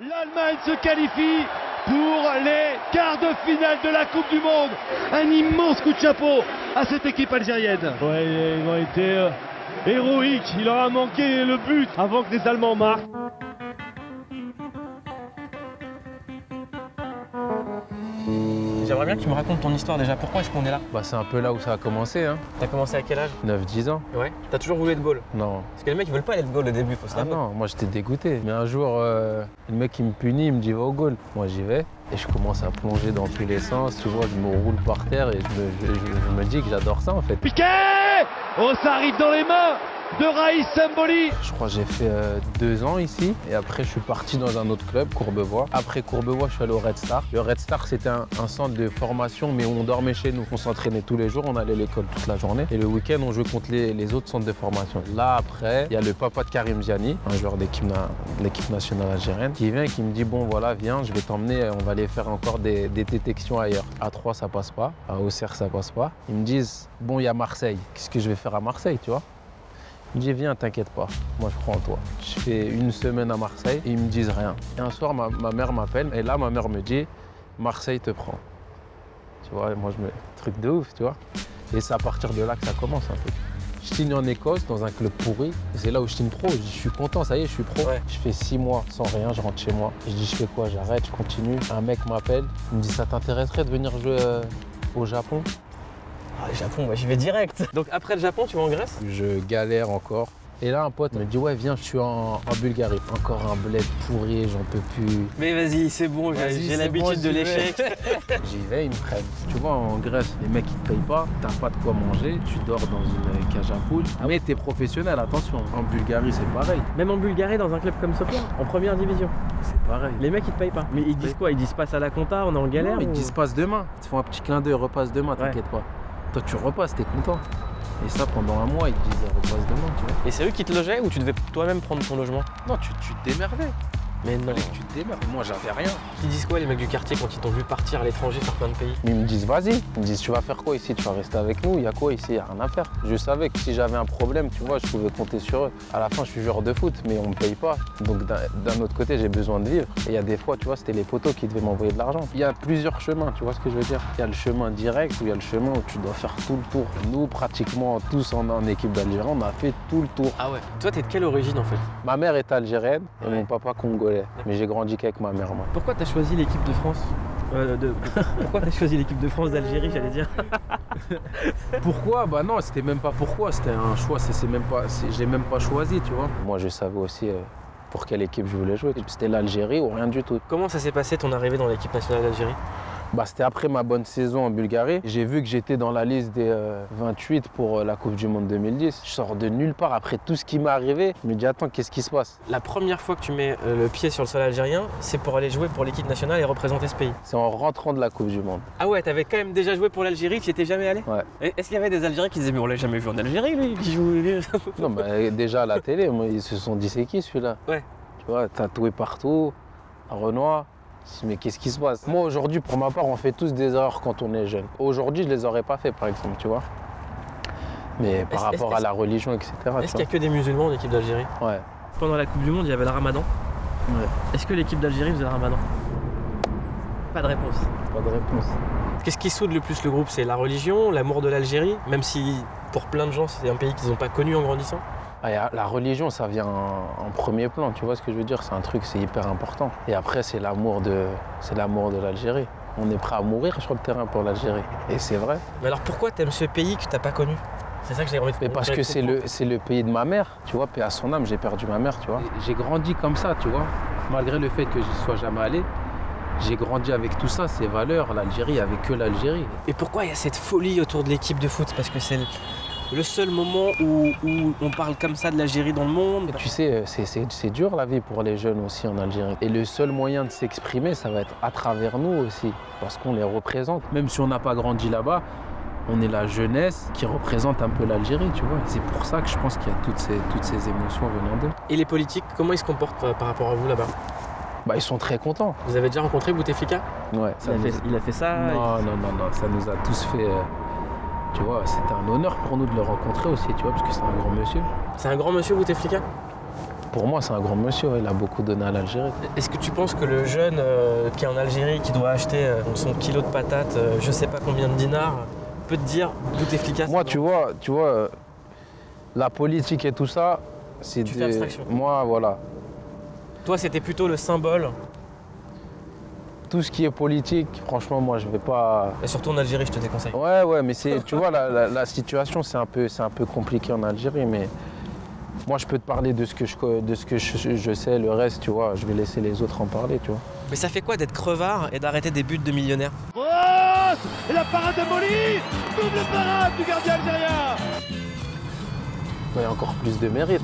L'Allemagne se qualifie pour les quarts de finale de la Coupe du Monde. Un immense coup de chapeau à cette équipe algérienne. Ouais, ils ont été euh, héroïques. Il leur a manqué le but avant que les Allemands marquent. J'aimerais bien que tu me racontes ton histoire déjà. Pourquoi est-ce qu'on est là Bah, c'est un peu là où ça a commencé, hein. T'as commencé à quel âge 9-10 ans. Ouais. T'as toujours voulu être goal Non. Parce que les mecs ils veulent pas être goal au début, faut se Ah non, moi j'étais dégoûté. Mais un jour, euh, le mec il me punit, il me dit va au goal. Moi j'y vais et je commence à plonger dans tous les sens. Tu vois, je me roule par terre et je me, je- je- je me dis que j'adore ça en fait. Piqué Oh, ça arrive dans les mains de Raïs Samboli. Je crois que j'ai fait euh, deux ans ici et après je suis parti dans un autre club, Courbevoie. Après Courbevoie, je suis allé au Red Star. Le Red Star, c'était un, centre de formation mais où on dormait chez nous. On s'entraînait tous les jours, on allait à l'école toute la journée et le week-end, on jouait contre les, autres centres de formation. Là, après, il y a le papa de Karim Ziani, un joueur d'équipe de l'équipe nationale algérienne, qui vient et qui me dit Bon, voilà, viens, je vais t'emmener, on va aller faire encore des, des détections ailleurs. À 3, ça passe pas. À Auxerre, ça passe pas. Ils me disent Bon, il y a Marseille. Qu'est-ce que je vais faire à Marseille, tu vois? Il me dit viens, t'inquiète pas, moi je crois en toi. Je fais une semaine à Marseille et ils me disent rien. Et un soir, ma, ma mère m'appelle et là, ma mère me dit Marseille te prend. Tu vois, et moi je me. Truc de ouf, tu vois. Et c'est à partir de là que ça commence un peu. Je signe en Écosse dans un club pourri. C'est là où je signe pro. Je dis, je suis content, ça y est, je suis pro. Ouais. Je fais six mois sans rien, je rentre chez moi. Je dis je fais quoi? J'arrête, je continue. Un mec m'appelle, il me dit ça t'intéresserait de venir jouer euh, au Japon? Ah, le Japon, bah, j'y vais direct. Donc après le Japon, tu vas en Grèce? Je galère encore. Et là, un pote me dit Ouais, viens, je suis en, en Bulgarie. Encore un bled pourri, j'en peux plus. Mais vas-y, c'est bon, j'ai l'habitude bon, de l'échec. J'y vais, ils me prennent. Tu vois, en Grèce, les mecs, ils te payent pas, t'as pas de quoi manger, tu dors dans une cage à poules. Mais t'es professionnel, attention. En Bulgarie, c'est pareil. Même en Bulgarie, dans un club comme Sofia, en première division. C'est pareil. Les mecs ils te payent pas. Mais ils disent quoi? Ils disent passe à la compta, on est en galère Non, ils ou- te disent passe demain. Ils te font un petit clin d'œil, repasse demain, Ouais. t'inquiète pas. Toi, tu repasses, t'es content. Et ça, pendant un mois, ils te disent repasse demain, tu vois. Et c'est eux qui te logeaient ou tu devais toi-même prendre ton logement? Non, tu, tu te démerdais. Mais non. Fallait que tu te démerdes. Moi, j'avais rien. Ils disent quoi les mecs du quartier quand ils t'ont vu partir à l'étranger faire plein de pays ils me disent vas-y, ils me disent tu vas faire quoi ici, tu vas rester avec nous, il y a quoi ici, il y a rien à faire. Je savais que si j'avais un problème, tu vois, je pouvais compter sur eux. À la fin, je suis joueur de foot, mais on me paye pas. Donc d'un d'un autre côté, j'ai besoin de vivre. Et il y a des fois, tu vois, c'était les poteaux qui devaient m'envoyer de l'argent. Il y a plusieurs chemins, tu vois ce que je veux dire? Il y a le chemin direct ou il y a le chemin où tu dois faire tout le tour. Nous, pratiquement tous en, en équipe d'Algérie, on a fait tout le tour. Ah ouais. Toi t'es de quelle origine en fait? Ma mère est algérienne et Ouais. mon papa congolais. Mais j'ai grandi qu'avec ma mère, moi. Pourquoi t'as choisi l'équipe de France Euh, de- Pourquoi t'as choisi l'équipe de France d'Algérie j'allais dire Pourquoi? Bah non, c'était même pas pourquoi, c'était un choix, c'est même pas, j'ai même pas choisi, tu vois. Moi, je savais aussi euh, pour quelle équipe je voulais jouer. C'était l'Algérie ou rien du tout. Comment ça s'est passé ton arrivée dans l'équipe nationale d'Algérie? Bah, c'était après ma bonne saison en Bulgarie. J'ai vu que j'étais dans la liste des euh, 28 pour euh, la Coupe du Monde 2010. Je sors de nulle part après tout ce qui m'est arrivé. Je me dis attends, qu'est-ce qui se passe? La première fois que tu mets euh, le pied sur le sol algérien, c'est pour aller jouer pour l'équipe nationale et représenter ce pays. C'est en rentrant de la Coupe du Monde. Ah ouais, t'avais quand même déjà joué pour l'Algérie, tu étais jamais allé? Ouais. Est-ce qu'il y avait des Algériens qui disaient mais on l'a jamais vu en Algérie lui qui joue Non, bah, déjà à la télé, moi, ils se sont dit c'est qui celui-là? Ouais. Tu vois, tatoué partout, à Renoir. Je me dis, Mais qu'est-ce qui se passe? Moi aujourd'hui, pour ma part, on fait tous des erreurs quand on est jeune. Aujourd'hui, je les aurais pas fait, par exemple, tu vois. Mais par rapport à la religion, etc. Est-ce qu'il y a que des musulmans en équipe d'Algérie? Ouais. Pendant la Coupe du Monde, il y avait le ramadan. Ouais. Est-ce que l'équipe d'Algérie faisait le ramadan? Pas de réponse. Pas de réponse. Qu'est-ce qui soude le plus le groupe? C'est la religion, l'amour de l'Algérie, même si pour plein de gens c'est un pays qu'ils n'ont pas connu en grandissant? La religion, ça vient en, premier plan, tu vois ce que je veux dire? C'est un truc, c'est hyper important. Et après, c'est l'amour de, c'est l'amour de l'Algérie. On est prêt à mourir sur le terrain pour l'Algérie. Et c'est vrai. Mais alors pourquoi t'aimes ce pays que t'as pas connu? C'est ça que j'ai envie de Mais parce que c'est le, c'est le pays de ma mère, tu vois, paix à son âme, j'ai perdu ma mère, tu vois. J'ai grandi comme ça, tu vois. Malgré le fait que je sois jamais allé, j'ai grandi avec tout ça, ces valeurs, l'Algérie, avec que l'Algérie. Et pourquoi il y a cette folie autour de l'équipe de foot? Parce que c'est le- seul moment où, où on parle comme ça de l'Algérie dans le monde. Et tu sais, euh, c'est- dur la vie pour les jeunes aussi en Algérie. Et le seul moyen de s'exprimer, ça va être à travers nous aussi, parce qu'on les représente. Même si on n'a pas grandi là-bas, on est la jeunesse qui représente un peu l'Algérie, tu vois. C'est pour ça que je pense qu'il y a toutes ces, toutes ces émotions venant d'eux. Et les politiques, comment ils se comportent euh, par rapport à vous là-bas? Bah, ils sont très contents. Vous avez déjà rencontré Bouteflika? Ouais, ça nous- il a fait ça. Non, non, non, non, ça nous a tous fait. euh, tu vois, c'était un honneur pour nous de le rencontrer aussi, tu vois, parce que c'est un grand monsieur. C'est un grand monsieur Bouteflika Pour moi, c'est un grand monsieur, il a beaucoup donné à l'Algérie. Est-ce que tu penses que le jeune euh, qui est en Algérie, qui doit acheter euh, son kilo de patates, euh, je sais pas combien de dinars, peut te dire tout efficace Moi, tu vois, tu vois, euh, la politique et tout ça, c'est Tu fais des- abstraction. Moi, voilà. Toi, c'était plutôt le symbole, Tout ce qui est politique, franchement, moi, je vais pas. et surtout en Algérie, je te déconseille. Ouais, ouais, mais c'est, tu vois, la, la- la situation, c'est un peu, c'est un peu compliqué en Algérie, mais moi, je peux te parler de ce que je, de ce que je, je sais. Le reste, tu vois, je vais laisser les autres en parler, tu vois. Mais ça fait quoi d'être crevard et d'arrêter des buts de millionnaires? Grosse Et la parade de Molly Double parade du gardien algérien Il y a encore plus de mérite.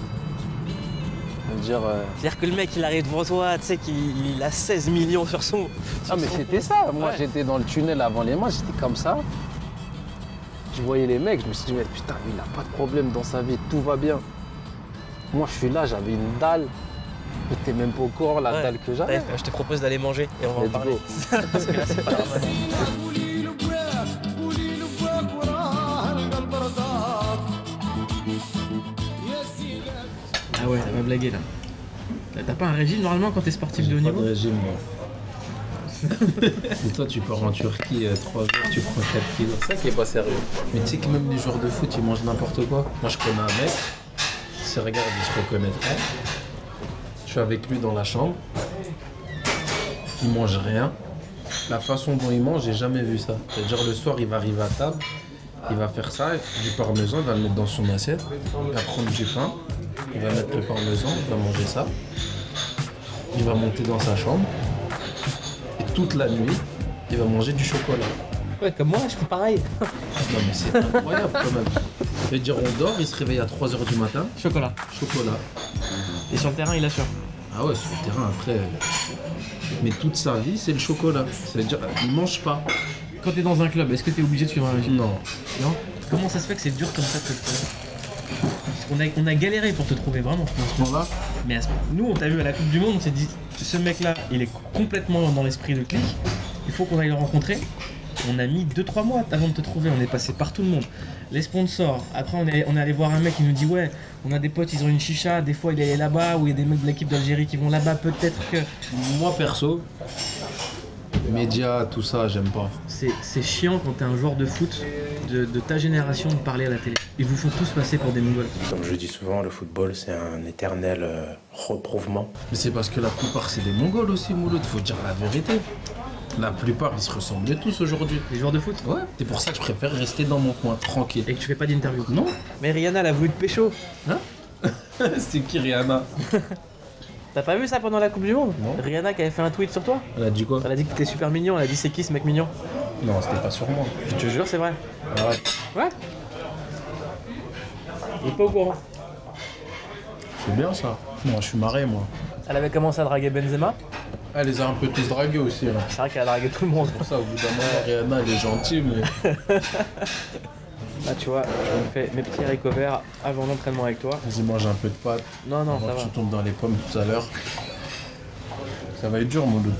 Dire, euh, C'est-à-dire que le mec, il arrive devant toi, tu sais qu'il il a 16 millions sur son. Ah mais son- c'était ça, moi Ouais. j'étais dans le tunnel avant les matchs, j'étais comme ça. Je voyais les mecs, je me suis dit mais putain lui, il a pas de problème dans sa vie, tout va bien. Moi je suis là, j'avais une dalle. J'étais même pas au courant la Ouais. dalle que Ouais, j'avais. je te propose d'aller manger et on va en parler. go. Parce que là, blaguer là. T'as pas un régime normalement quand t'es sportif de haut niveau régime, moi. Et toi, tu pars en Turquie, 3 jours, tu prends 4 kilos. C'est ça qui est pas sérieux. Mais tu sais que même les joueurs de foot, ils mangent n'importe quoi. Moi, je connais un mec, s'il regarde, il se reconnaîtrait. Je suis avec lui dans la chambre. Il mange rien. La façon dont il mange, j'ai jamais vu ça. C'est-à-dire, le soir, il va arriver à table, il va faire ça, du parmesan, il va le mettre dans son assiette, il va prendre du pain, il va mettre le parmesan, il va manger ça. Il va monter dans sa chambre. Et toute la nuit, il va manger du chocolat. Ouais, comme moi, je fais pareil. Non mais c'est incroyable quand même. Je veux dire, on dort, il se réveille à 3h du matin, Chocolat. chocolat. Et sur le terrain, il assure. Ah ouais, sur le terrain après. Mais toute sa vie, c'est le chocolat. Ça veut dire, il mange pas. Quand t'es dans un club, est-ce que t'es obligé de suivre un régime Non. Non Comment ça se fait que c'est dur comme ça te trouver on a, on a galéré pour te trouver vraiment. À ce moment-là, Mais à ce- nous, on t'a vu à la Coupe du Monde, on s'est dit, ce mec-là, il est complètement dans l'esprit de clic. Il faut qu'on aille le rencontrer. On a mis 2-3 mois avant de te trouver. On est passé par tout le monde. Les sponsors. Après, on est, on est allé voir un mec qui nous dit Ouais, on a des potes, ils ont une chicha. Des fois, il est là-bas. Ou il y a des mecs de l'équipe d'Algérie qui vont là-bas. Peut-être que. moi perso, médias, tout ça, j'aime pas. C'est c'est chiant quand t'es un joueur de foot de, de ta génération de parler à la télé. Ils vous font tous passer pour des mongols. Comme je dis souvent, le football, c'est un éternel euh, reprouvement. Mais c'est parce que la plupart, c'est des Mongols aussi, Mouloud, faut dire la vérité. La plupart, ils se ressemblent tous aujourd'hui. Les joueurs de foot? Ouais, c'est pour ça que je préfère rester dans mon coin, tranquille. Et que tu fais pas d'interview? Non Mais Rihanna, elle a voulu te pécho. C'est qui Rihanna? T'as pas vu ça pendant la Coupe du Monde? Non. Rihanna qui avait fait un tweet sur toi? Elle a dit quoi? Elle a dit que t'étais super mignon. Elle a dit C'est qui ce mec mignon? Non, c'était pas sur moi. Je te jure, c'est vrai. Ouais. Ouais. Il est pas au courant. C'est bien ça. Moi, je suis marré, moi. Elle avait commencé à draguer Benzema. Elle les a un peu tous dragués aussi. Là. C'est vrai qu'elle a dragué tout le monde. Pour ça, au bout d'un moment, Rihanna, elle est gentille, mais. Là, tu vois, je me fais mes petits haricots verts avant l'entraînement avec toi. Vas-y, mange un peu de pâte. Non, non, Avant ça que va. tu tombes dans les pommes tout à l'heure. Ça va être dur, mon loup.